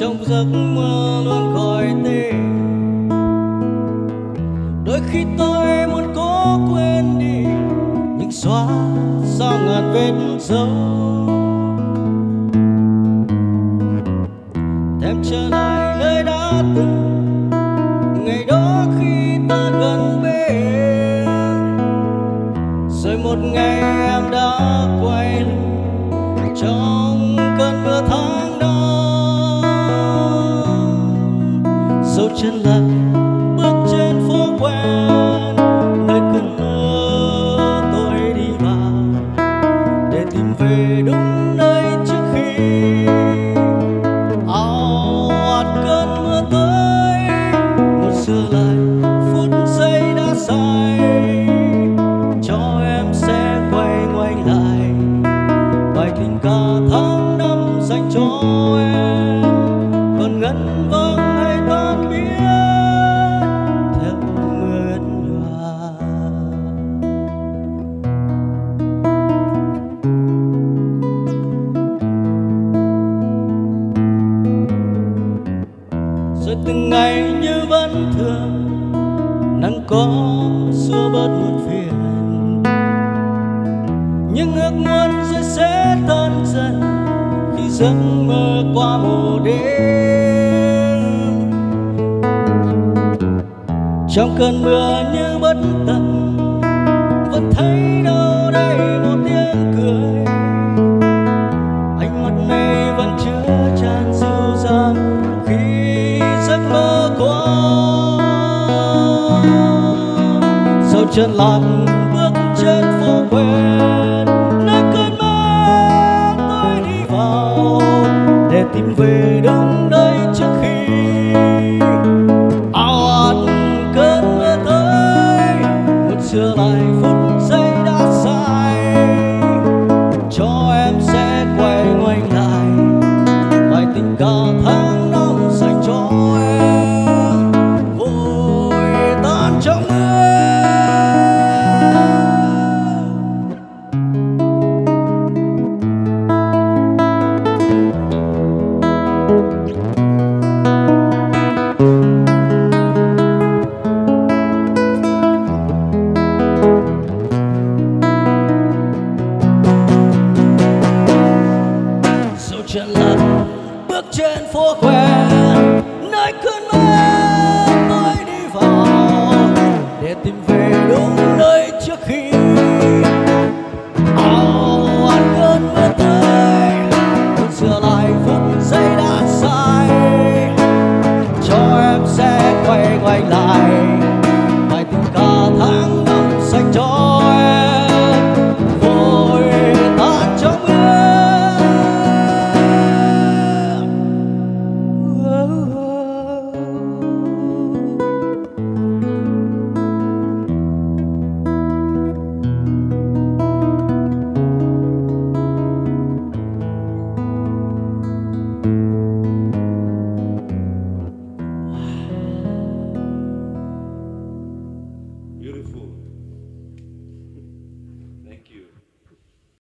trong giấc mơ luôn gọi tên đôi khi tôi muốn cố quên đi những xóa xa ngàn vết dấu. Thêm trở lại rồi từng ngày như vẫn thường, nắng có xua bớt muộn phiền. Những ước muốn rồi sẽ tan dần khi giấc mơ qua mùa đêm. Trong cơn mưa như bất tận, vẫn thấy đâu đây dấu chân trên phố quen, nơi cơn mơ tôi đi vào để tìm về đúng nơi trước khi ao ăn cơn mưa tới còn sửa lại phút giây đã sai, cho em sẽ quay ngoảnh lại.